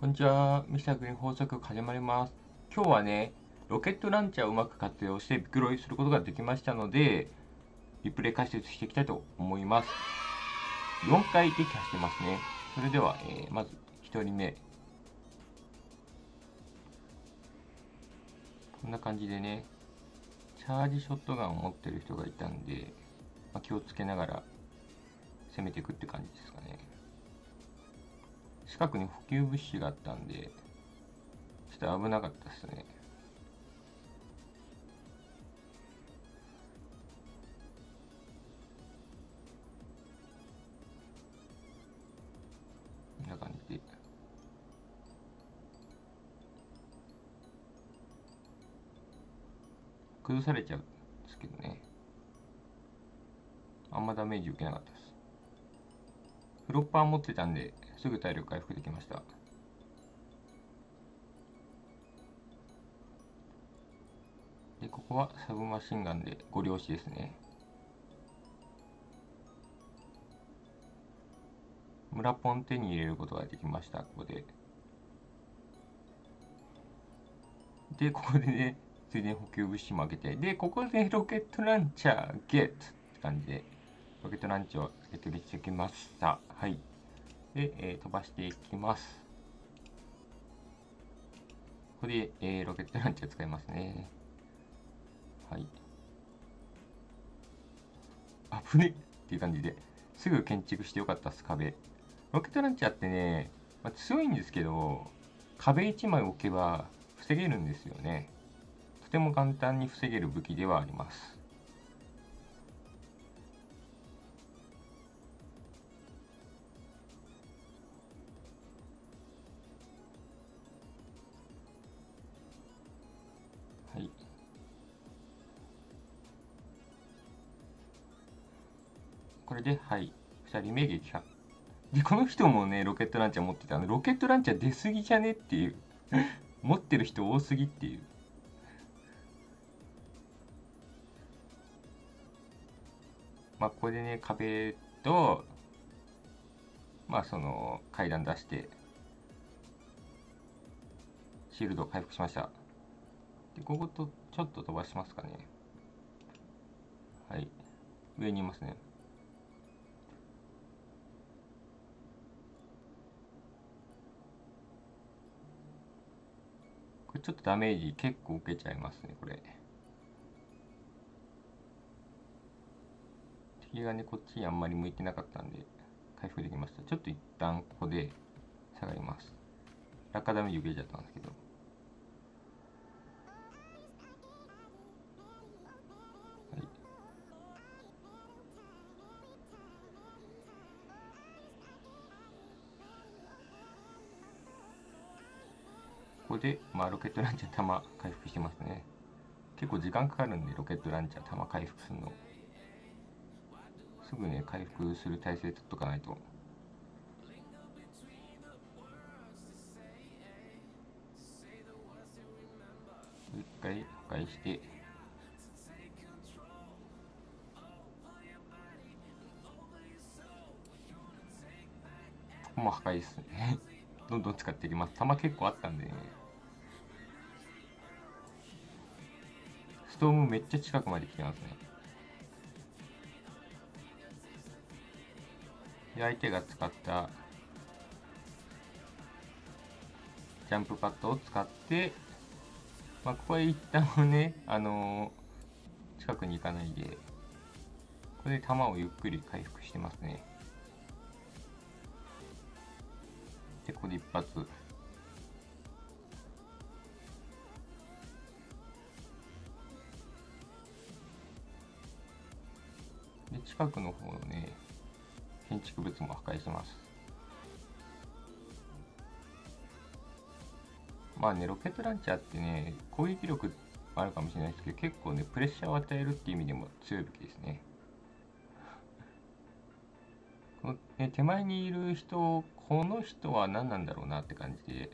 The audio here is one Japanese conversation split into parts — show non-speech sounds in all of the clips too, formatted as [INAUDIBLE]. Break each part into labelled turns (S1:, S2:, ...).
S1: こんにちは。ミスターグリーン法則始まります。今日はね、ロケットランチャーをうまく活用してビクロイすることができましたので、リプレイ解説していきたいと思います。4回撃破してますね。それでは、えー、まず1人目。こんな感じでね、チャージショットガンを持ってる人がいたんで、まあ、気をつけながら攻めていくって感じですかね。近くに補給物資があったんで、ちょっと危なかったですね。こんな感じで。崩されちゃうんですけどね。あんまダメージ受けなかった。フロッパー持ってたんで、すぐ体力回復できました。でここはサブマシンガンでご了承ですね。村ポン手に入れることができましたここで。でここでねついでに補給物資も開けて。でここでロケットランチャーゲットって感じでロケットランチャーをゲットできてきました。はいで、えー、飛ばしていきます。ここで、えー、ロケットランチャー使いますね。はい。あぶねっていう感じで、すぐ建築してよかったです、壁。ロケットランチャーってね、まあ、強いんですけど、壁1枚置けば防げるんですよね。とても簡単に防げる武器ではあります。これで、はい。2人目撃破。で、この人もね、ロケットランチャー持ってたの。ロケットランチャー出すぎじゃねっていう。[LAUGHS] 持ってる人多すぎっていう。まあ、ここでね、壁と、まあ、その、階段出して、シールドを回復しました。で、こことちょっと飛ばしますかね。はい。上にいますね。れちょっとダメージ結構受けちゃいますねこれ。敵がねこっちにあんまり向いてなかったんで回復できました。ちょっと一旦ここで下がります。落下ダメージ受けちゃったんですけど。ここで、まあ、ロケットランチャー弾回復してますね。結構時間かかるんで、ロケットランチャー弾回復するの。すぐね、回復する体勢取っとかないと。一回破壊して、ここも破壊ですね。[LAUGHS] どんどん使っていきます。弾結構あったんでね。ストームめっちゃ近くまで来てますね。で、相手が使ったジャンプパッドを使って、まあ、ここへ一旦ね、あのー、近くに行かないで、ここで弾をゆっくり回復してますね。で、ここで一発。近くの方のね、建築物も破壊してます。まあね、ロケットランチャーってね、攻撃力あるかもしれないですけど、結構ね、プレッシャーを与えるっていう意味でも強い武器ですね。このね、手前にいる人、この人は何なんだろうなって感じで、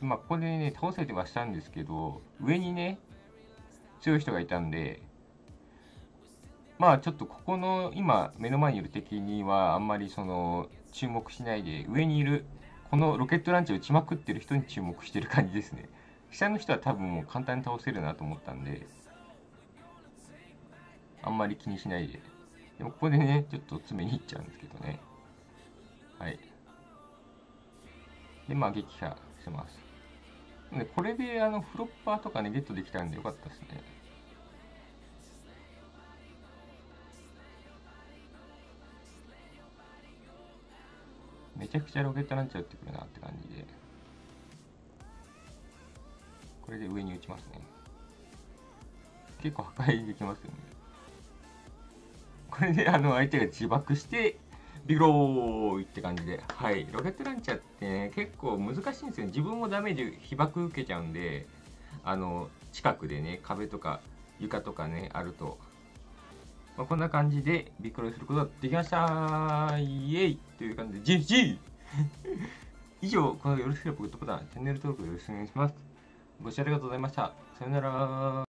S1: まあ、ここでね、倒せてはしたんですけど、上にね、強い人がいたんで、まあちょっとここの今目の前にいる敵にはあんまりその注目しないで上にいるこのロケットランチャー打ちまくってる人に注目してる感じですね。下の人は多分もう簡単に倒せるなと思ったんであんまり気にしないで。でもここでねちょっと詰めに行っちゃうんですけどね。はい。でまあ撃破します。でこれであのフロッパーとかねゲットできたんでよかったですね。めちゃくちゃロケットランチャー撃ってくるなって感じで。これで上に打ちますね。結構破壊できますよね。これであの相手が自爆してビローって感じで。はい。ロケットランチャーってね結構難しいんですよね。自分もダメージ被爆受けちゃうんであの近くでね壁とか床とかねあると。まあ、こんな感じでビクロイすることができましたイエイという感じで GG! [LAUGHS] 以上、このよろしければグッドボタン、チャンネル登録よろしくお願いします。ご視聴ありがとうございました。さよなら。